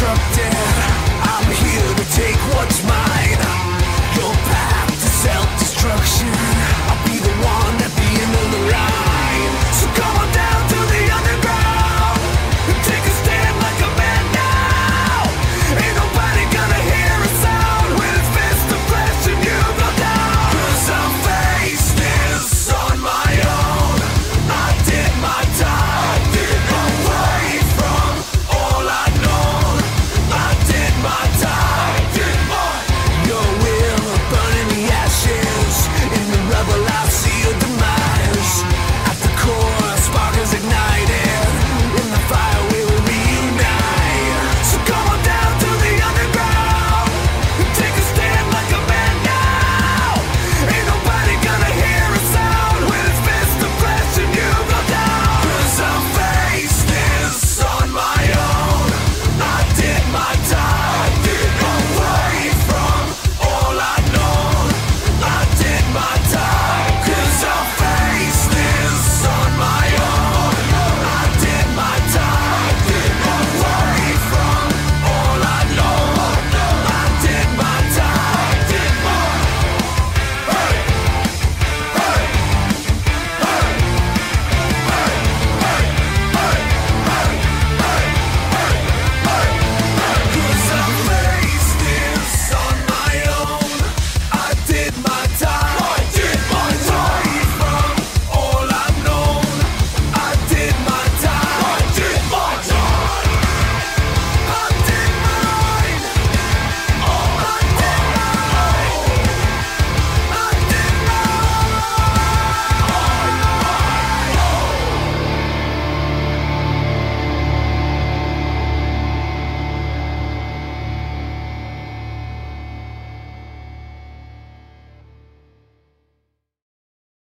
trapped